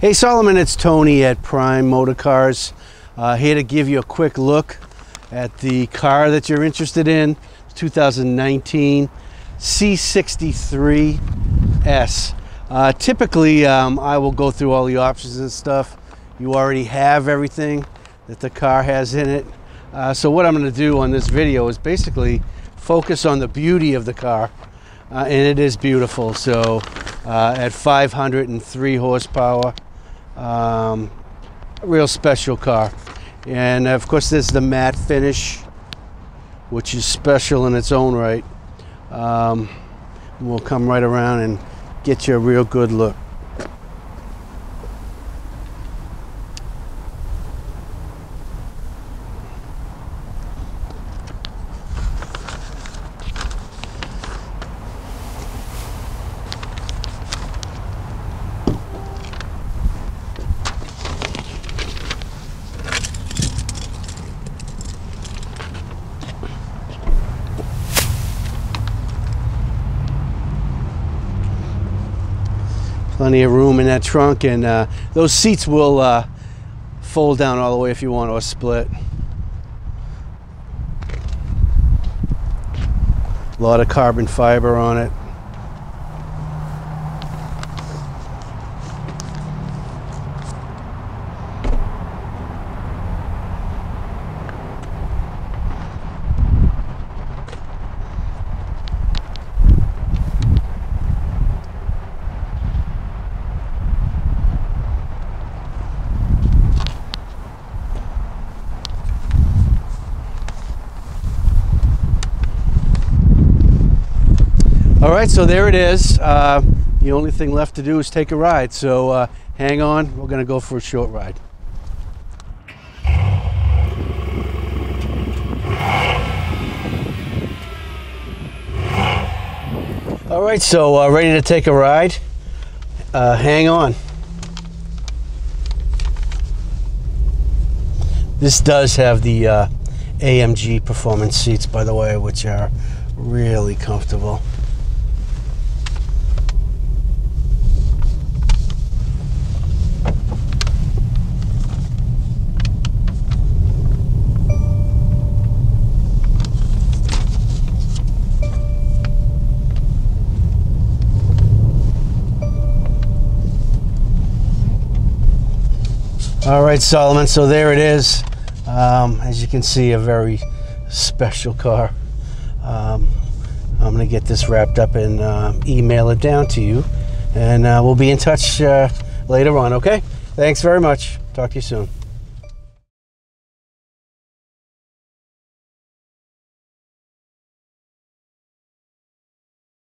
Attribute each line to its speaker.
Speaker 1: Hey Solomon, it's Tony at Prime Motor Cars. Uh, here to give you a quick look at the car that you're interested in. 2019 C63S. Uh, typically, um, I will go through all the options and stuff. You already have everything that the car has in it. Uh, so what I'm going to do on this video is basically focus on the beauty of the car. Uh, and it is beautiful. So uh, at 503 horsepower, um, real special car. And of course, there's the matte finish, which is special in its own right. Um, we'll come right around and get you a real good look. Plenty of room in that trunk and uh, those seats will uh, fold down all the way if you want or split. A lot of carbon fiber on it All right, so there it is. Uh, the only thing left to do is take a ride. So uh, hang on, we're going to go for a short ride. All right, so uh, ready to take a ride? Uh, hang on. This does have the uh, AMG performance seats, by the way, which are really comfortable. All right, Solomon, so there it is. Um, as you can see, a very special car. Um, I'm going to get this wrapped up and uh, email it down to you. And uh, we'll be in touch uh, later on, okay? Thanks very much. Talk to you soon.